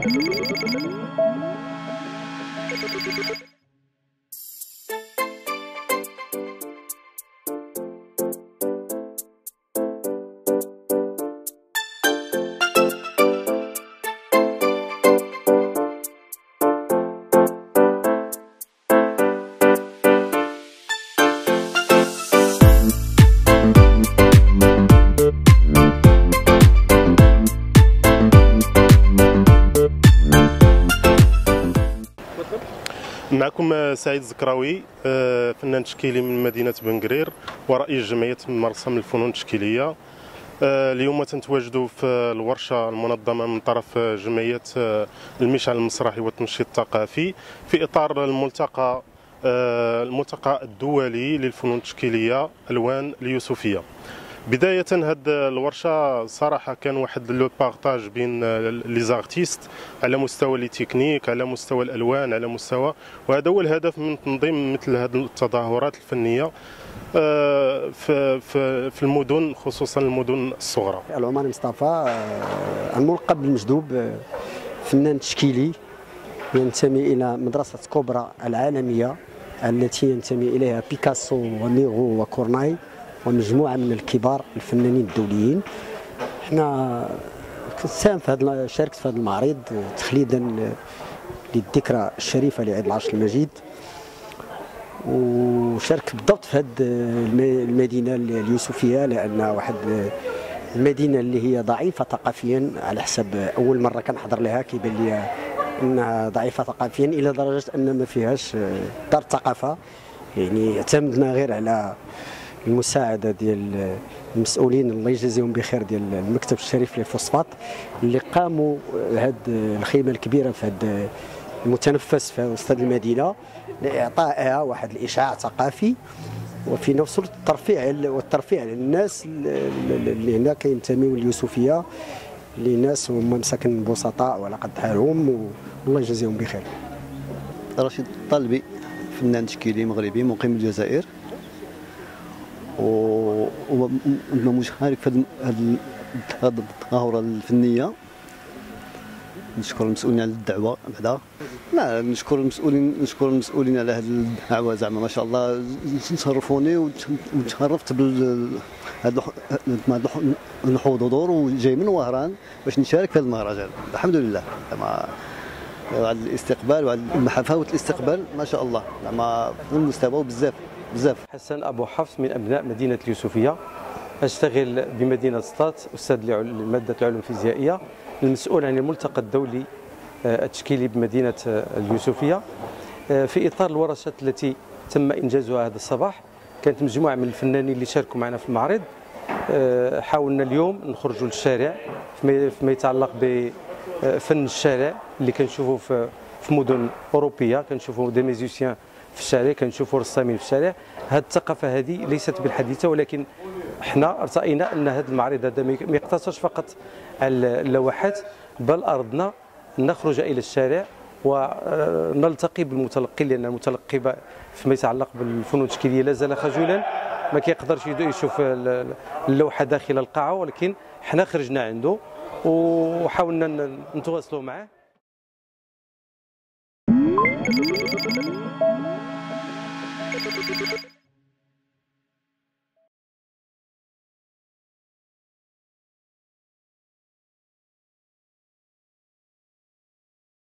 Thank you. معكم سعيد الزكراوي آه، فنان تشكيلي من مدينة بنقرير ورئيس جمعية مرسم الفنون التشكيلية. آه، اليوم تنتواجدوا في الورشة المنظمة من طرف جمعية آه، المشعل المسرحي والتنشيط الثقافي في إطار الملتقى الملتقى الدولي للفنون التشكيلية ألوان اليوسفية. بداية هاد الورشة صراحة كان واحد لو بارطاج بين لي زارتيست على مستوى لي تكنيك على مستوى الألوان على مستوى وهذا هو الهدف من تنظيم مثل هذه التظاهرات الفنية آه، في في المدن خصوصا المدن الصغرى. العماني مصطفى آه، الملقب بالمجذوب آه، فنان تشكيلي ينتمي إلى مدرسة كوبرا العالمية التي ينتمي إليها بيكاسو وميغو وكورناي. ومجموعه من الكبار الفنانين الدوليين. كنت ساهم في هذا شاركت في هذا المعرض تخليدا للذكرى الشريفة لعيد العرش المجيد. وشارك بالضبط في هذه المدينة اليوسفية لأنها واحد المدينة اللي هي ضعيفة ثقافيا على حسب أول مرة كنحضر لها. كيبان لي أنها ضعيفة ثقافيا إلى درجة أن ما فيهاش دار ثقافة. يعني اعتمدنا غير على المساعدة ديال المسؤولين الله يجازيهم بخير ديال المكتب الشريف للفوسفات اللي قاموا هذه الخيمة الكبيرة في هذا المتنفس في وسط المدينة لإعطائها واحد الإشعاع ثقافي وفي نفس الوقت الترفيع والترفيع للناس اللي هنا كينتميوا لليوسفية لناس هما مساكن بسطاء وعلى قد حالهم والله يجازيهم بخير. رشيد الطالبي فنان تشكيلي مغربي مقيم الجزائر. ومشارك في هذه التظاهرة الفنية. نشكر المسؤولين على الدعوة بعدا. لا نشكر المسؤولين نشكر المسؤولين على هذه الدعوة زعما ما شاء الله. شرفوني وتشرفت بال هذا الحضور وجاي من وهران باش نشارك في هذا المهرجان. الحمد لله. زعما وعلى الاستقبال وعلى حفاوة الاستقبال ما شاء الله. زعما في المستوى بزاف. بزاف. حسن أبو حفص من أبناء مدينة اليوسفية. أشتغل بمدينة سطات أستاذ لمادة العلوم الفيزيائية. المسؤول عن الملتقى الدولي آه، التشكيلي بمدينة آه، اليوسفية. آه، في إطار الورشات التي تم إنجازها هذا الصباح كانت مجموعة من الفنانين اللي شاركوا معنا في المعرض. حاولنا اليوم نخرجوا للشارع فيما يتعلق بفن الشارع اللي كنشوفوا في مدن أوروبية كنشوفوا دي ميزيسيان في الشارع كنشوفوا رسامين في الشارع. هذه الثقافة هذه ليست بالحديثة ولكن إحنا ارتئينا أن هذا المعرض هذا ما يقتصرش فقط على اللوحات بل أردنا نخرج إلى الشارع ونلتقي بالمتلقي لأن المتلقي فيما يتعلق بالفنون التشكيلية لا زال خجولا. ما كيقدرش يشوف اللوحة داخل القاعة ولكن حنا خرجنا عنده وحاولنا نتواصلوا معه Thank you.